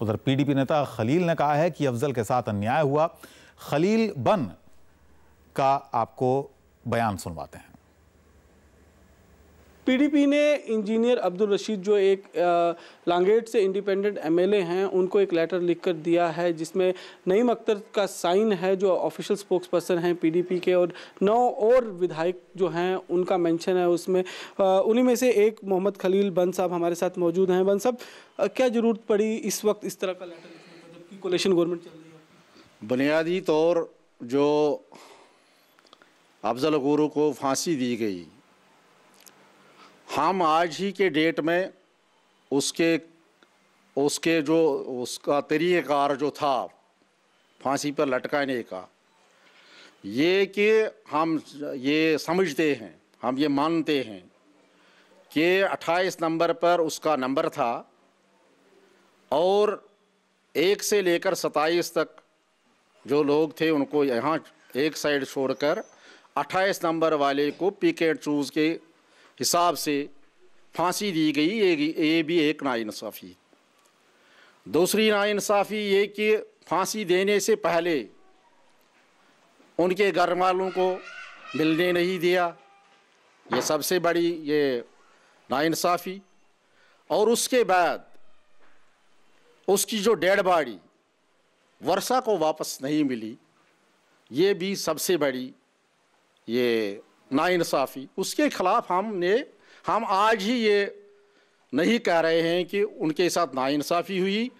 उधर पीडीपी नेता खलील ने कहा है कि अफजल के साथ अन्याय हुआ। खलील बन का आपको बयान सुनवाते हैं। पीडीपी ने इंजीनियर अब्दुल रशीद जो एक लांगेट से इंडिपेंडेंट एमएलए हैं, उनको एक लेटर लिखकर दिया है, जिसमें नईम अख्तर का साइन है, जो ऑफिशियल स्पोक्स पर्सन हैं पीडीपी के, और नौ और विधायक जो हैं, उनका मेंशन है उसमें। उन्हीं में से एक मोहम्मद खलील बन साहब हमारे साथ मौजूद हैं। बन साहब क्या ज़रूरत पड़ी इस वक्त इस तरह का लेटर जबकि कोलेशन गवर्नमेंट चल रही है? बुनियादी तौर जो अफजल गुरु को फांसी दी गई हम आज ही के डेट में उसके उसके जो, उसका तरीक़ार जो था, फांसी पर लटकाने का, ये कि हम ये समझते हैं, हम ये मानते हैं कि 28 नंबर पर उसका नंबर था और एक से लेकर सताईस तक जो लोग थे उनको यहाँ एक साइड छोड़कर 28 नंबर वाले को पिक एंड चूज़ के हिसाब से फांसी दी गई, ये ये भी एक नाइंसाफ़ी दूसरी नाइंसाफ़ी ये कि फांसी देने से पहले उनके घर वालों को मिलने नहीं दिया। ये सबसे बड़ी ये नाइंसाफ़ी और उसके बाद उसकी जो डेड बॉडी वर्षा को वापस नहीं मिली, ये भी सबसे बड़ी ये नाइंसाफ़ी उसके ख़िलाफ़ हमने हम आज ही ये नहीं कह रहे हैं कि उनके साथ नाइंसाफ़ी हुई